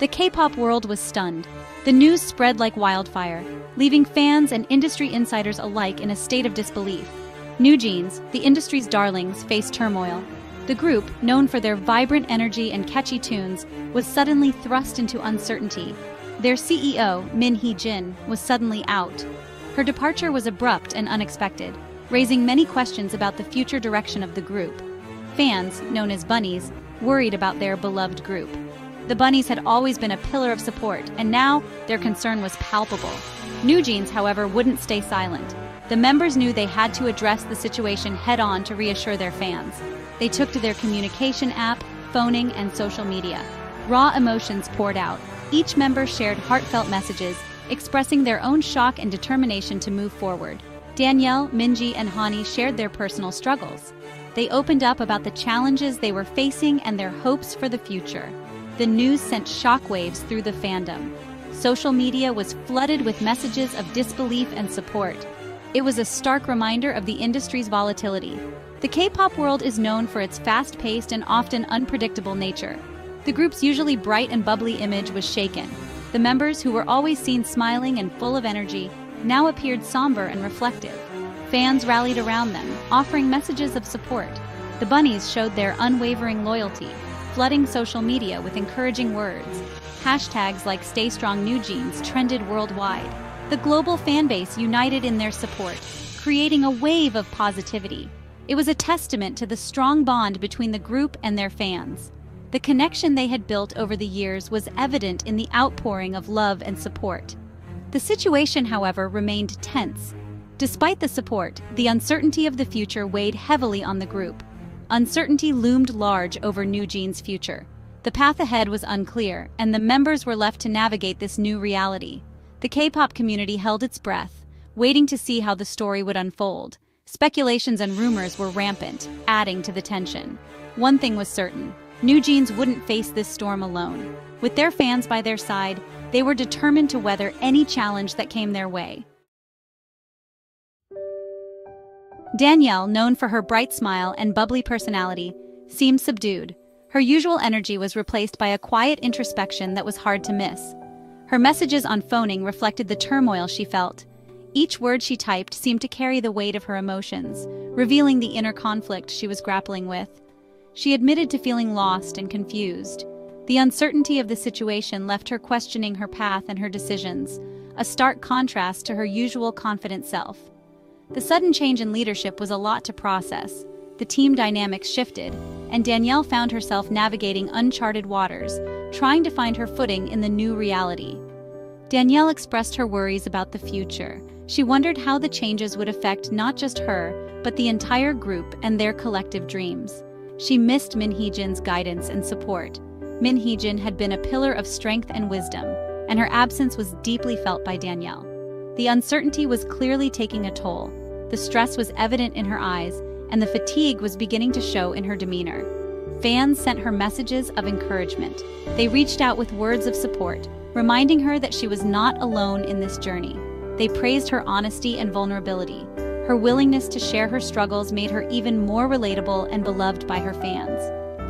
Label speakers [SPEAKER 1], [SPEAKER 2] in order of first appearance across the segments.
[SPEAKER 1] The K-pop world was stunned. The news spread like wildfire, leaving fans and industry insiders alike in a state of disbelief. NewJeans, the industry's darlings, faced turmoil. The group, known for their vibrant energy and catchy tunes, was suddenly thrust into uncertainty. Their CEO, Min Hee-jin, was suddenly out. Her departure was abrupt and unexpected, raising many questions about the future direction of the group. Fans, known as bunnies, worried about their beloved group. The bunnies had always been a pillar of support, and now their concern was palpable. NewJeans, however, wouldn't stay silent. The members knew they had to address the situation head on to reassure their fans. They took to their communication app, phoning, and social media. Raw emotions poured out. Each member shared heartfelt messages, expressing their own shock and determination to move forward. Danielle, Minji, and Hani shared their personal struggles. They opened up about the challenges they were facing and their hopes for the future. The news sent shockwaves through the fandom. Social media was flooded with messages of disbelief and support. It was a stark reminder of the industry's volatility. The K-pop world is known for its fast-paced and often unpredictable nature. The group's usually bright and bubbly image was shaken. The members, who were always seen smiling and full of energy, now appeared somber and reflective. Fans rallied around them, offering messages of support. The bunnies showed their unwavering loyalty, flooding social media with encouraging words. Hashtags like Stay Strong NewJeans trended worldwide. The global fanbase united in their support, creating a wave of positivity. It was a testament to the strong bond between the group and their fans. The connection they had built over the years was evident in the outpouring of love and support. The situation, however, remained tense. Despite the support, the uncertainty of the future weighed heavily on the group. Uncertainty loomed large over NewJeans' future. The path ahead was unclear, and the members were left to navigate this new reality. The K-pop community held its breath, waiting to see how the story would unfold. Speculations and rumors were rampant, adding to the tension. One thing was certain, NewJeans wouldn't face this storm alone. With their fans by their side, they were determined to weather any challenge that came their way. Danielle, known for her bright smile and bubbly personality, seemed subdued. Her usual energy was replaced by a quiet introspection that was hard to miss. Her messages on phoning reflected the turmoil she felt. Each word she typed seemed to carry the weight of her emotions, revealing the inner conflict she was grappling with. She admitted to feeling lost and confused. The uncertainty of the situation left her questioning her path and her decisions, a stark contrast to her usual confident self. The sudden change in leadership was a lot to process. The team dynamics shifted, and Danielle found herself navigating uncharted waters, trying to find her footing in the new reality. Danielle expressed her worries about the future. She wondered how the changes would affect not just her, but the entire group and their collective dreams. She missed Min Hee-jin's guidance and support. Min Hee-jin had been a pillar of strength and wisdom, and her absence was deeply felt by Danielle. The uncertainty was clearly taking a toll. The stress was evident in her eyes, and the fatigue was beginning to show in her demeanor. Fans sent her messages of encouragement. They reached out with words of support, reminding her that she was not alone in this journey. They praised her honesty and vulnerability. Her willingness to share her struggles made her even more relatable and beloved by her fans.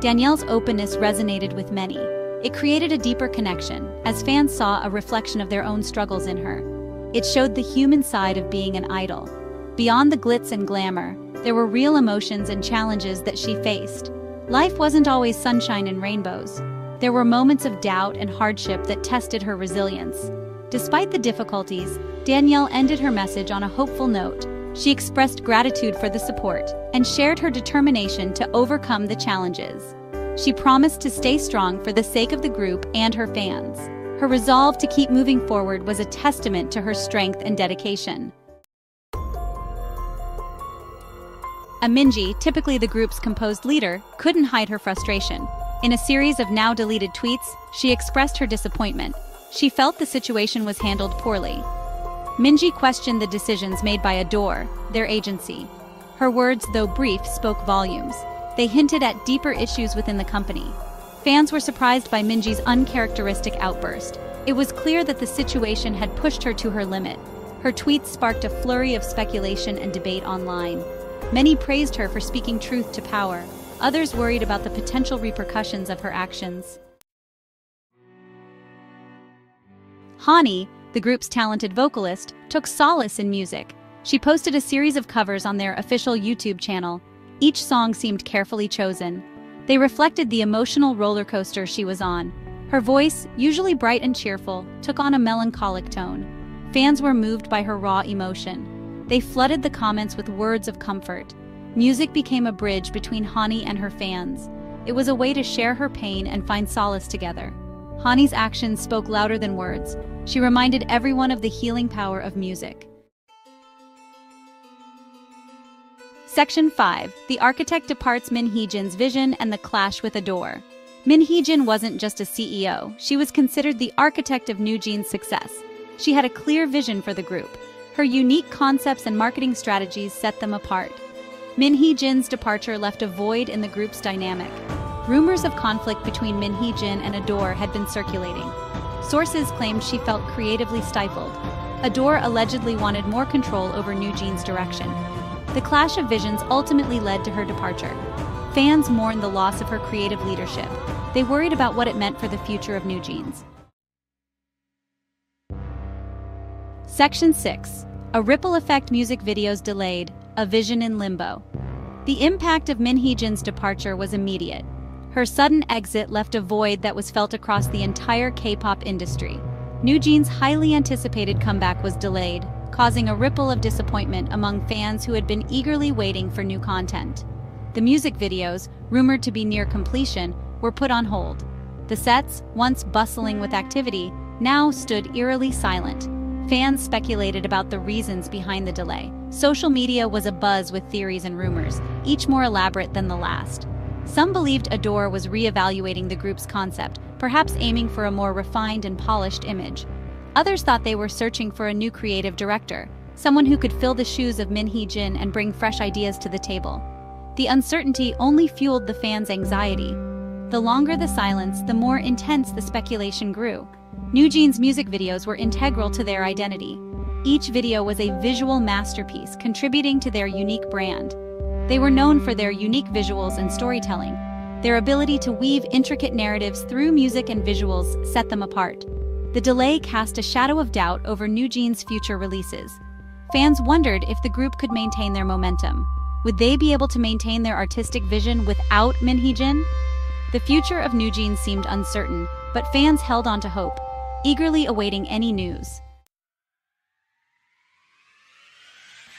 [SPEAKER 1] Danielle's openness resonated with many. It created a deeper connection, as fans saw a reflection of their own struggles in her. It showed the human side of being an idol. Beyond the glitz and glamour, there were real emotions and challenges that she faced. Life wasn't always sunshine and rainbows. There were moments of doubt and hardship that tested her resilience. Despite the difficulties, Danielle ended her message on a hopeful note. She expressed gratitude for the support and shared her determination to overcome the challenges. She promised to stay strong for the sake of the group and her fans. Her resolve to keep moving forward was a testament to her strength and dedication. Aminji, typically the group's composed leader, couldn't hide her frustration. In a series of now deleted tweets, she expressed her disappointment. She felt the situation was handled poorly. Minji questioned the decisions made by ADOR, their agency. Her words, though brief, spoke volumes. They hinted at deeper issues within the company. Fans were surprised by Minji's uncharacteristic outburst. It was clear that the situation had pushed her to her limit. Her tweets sparked a flurry of speculation and debate online. Many praised her for speaking truth to power. Others worried about the potential repercussions of her actions. Hani, the group's talented vocalist, took solace in music. She posted a series of covers on their official YouTube channel. Each song seemed carefully chosen. They reflected the emotional roller coaster she was on. Her voice, usually bright and cheerful, took on a melancholic tone. Fans were moved by her raw emotion. They flooded the comments with words of comfort. Music became a bridge between Hani and her fans. It was a way to share her pain and find solace together. Hani's actions spoke louder than words. She reminded everyone of the healing power of music. Section 5. The architect departs Min Heejin's vision and the clash with ADOR. Min Heejin wasn't just a CEO, she was considered the architect of New Jeans' success. She had a clear vision for the group. Her unique concepts and marketing strategies set them apart. Min Heejin's departure left a void in the group's dynamic. Rumors of conflict between Min Heejin and ADOR had been circulating. Sources claimed she felt creatively stifled. ADOR allegedly wanted more control over New Jeans' direction. The clash of visions ultimately led to her departure. Fans mourned the loss of her creative leadership. They worried about what it meant for the future of New Jeans. Section 6. A ripple effect music videos delayed, a vision in limbo. The impact of Min Heejin's departure was immediate. Her sudden exit left a void that was felt across the entire K-pop industry. New Jeans' highly anticipated comeback was delayed, causing a ripple of disappointment among fans who had been eagerly waiting for new content. The music videos, rumored to be near completion, were put on hold. The sets, once bustling with activity, now stood eerily silent. Fans speculated about the reasons behind the delay. Social media was abuzz with theories and rumors, each more elaborate than the last. Some believed ADOR was re-evaluating the group's concept, perhaps aiming for a more refined and polished image. Others thought they were searching for a new creative director, someone who could fill the shoes of Min Hee Jin and bring fresh ideas to the table. The uncertainty only fueled the fans' anxiety. The longer the silence, the more intense the speculation grew. New Jeans' music videos were integral to their identity. Each video was a visual masterpiece, contributing to their unique brand. They were known for their unique visuals and storytelling. Their ability to weave intricate narratives through music and visuals set them apart. The delay cast a shadow of doubt over New Jeans' future releases. Fans wondered if the group could maintain their momentum. Would they be able to maintain their artistic vision without Min Hee Jin? The future of New Jeans seemed uncertain, but fans held on to hope, eagerly awaiting any news.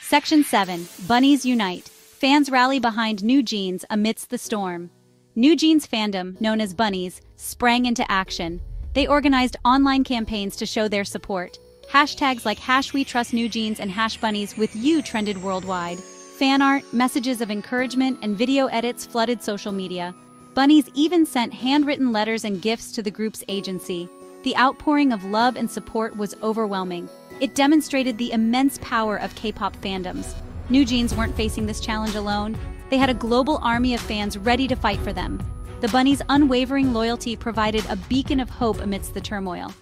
[SPEAKER 1] Section 7 Bunnies Unite Fans rally behind New Jeans amidst the storm. New Jeans fandom, known as Bunnies, sprang into action, they organized online campaigns to show their support. Hashtags like Hash We Trust New Jeans and Hash Bunnies with You trended worldwide. Fan art, messages of encouragement, and video edits flooded social media. Bunnies even sent handwritten letters and gifts to the group's agency. The outpouring of love and support was overwhelming. It demonstrated the immense power of K-pop fandoms. New Jeans weren't facing this challenge alone. They had a global army of fans ready to fight for them. The bunny's unwavering loyalty provided a beacon of hope amidst the turmoil.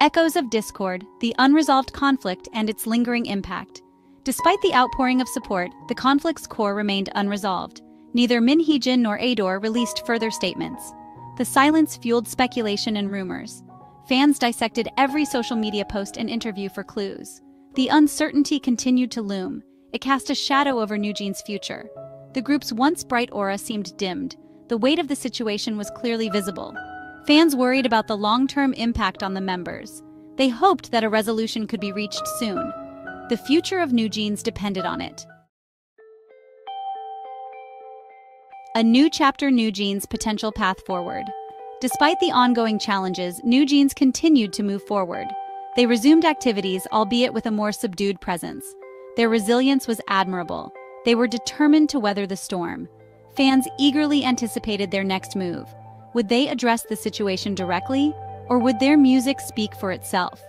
[SPEAKER 1] Echoes of discord, the unresolved conflict, and its lingering impact. Despite the outpouring of support, the conflict's core remained unresolved. Neither Min Hee-jin nor ADOR released further statements. The silence fueled speculation and rumors. Fans dissected every social media post and interview for clues. The uncertainty continued to loom. It cast a shadow over New Jeans' future. The group's once bright aura seemed dimmed. The weight of the situation was clearly visible. Fans worried about the long-term impact on the members. They hoped that a resolution could be reached soon. The future of New Jeans depended on it. A new chapter New Jeans' potential path forward. Despite the ongoing challenges, New Jeans continued to move forward. They resumed activities, albeit with a more subdued presence. Their resilience was admirable. They were determined to weather the storm. Fans eagerly anticipated their next move. Would they address the situation directly, or would their music speak for itself?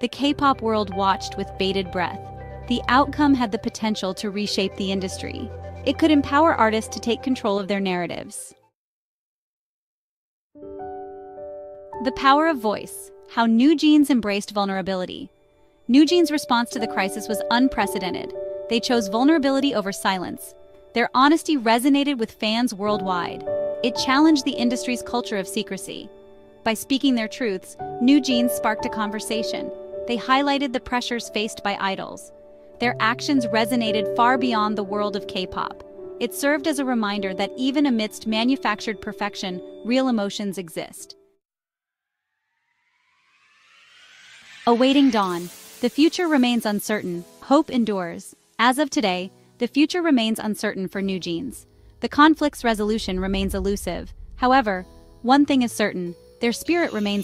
[SPEAKER 1] The K-pop world watched with bated breath. The outcome had the potential to reshape the industry. It could empower artists to take control of their narratives. The power of voice, how New Jeans embraced vulnerability. New Jeans' response to the crisis was unprecedented. They chose vulnerability over silence. Their honesty resonated with fans worldwide. It challenged the industry's culture of secrecy. By speaking their truths, New Jeans sparked a conversation. They highlighted the pressures faced by idols. Their actions resonated far beyond the world of K-pop. It served as a reminder that even amidst manufactured perfection, real emotions exist. Awaiting dawn, the future remains uncertain, hope endures. As of today, the future remains uncertain for New Jeans. The conflict's resolution remains elusive. However, one thing is certain, their spirit remains